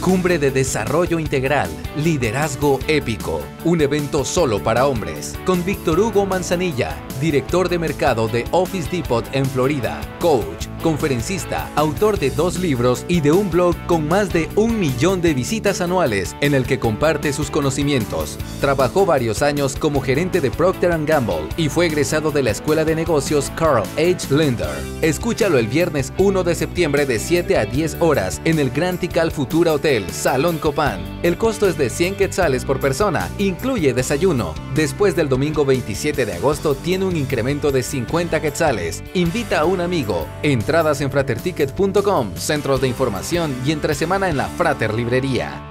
Cumbre de Desarrollo Integral, Liderazgo Épico, un evento solo para hombres, con Víctor Hugo Manzanilla, director de mercado de Office Depot en Florida, coach, conferencista, autor de dos libros y de un blog con más de un millón de visitas anuales en el que comparte sus conocimientos. Trabajó varios años como gerente de Procter Gamble y fue egresado de la Escuela de Negocios Carl H. Linder. Escúchalo el viernes 1 de septiembre de 7 a 10 horas en el Grand Tical Futura Hotel, Salón Copán. El costo es de 100 quetzales por persona, incluye desayuno. Después del domingo 27 de agosto tiene un incremento de 50 quetzales. Invita a un amigo. Entradas en fraterticket.com, centros de información y entre semana en la Frater Librería.